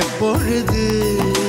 por bordi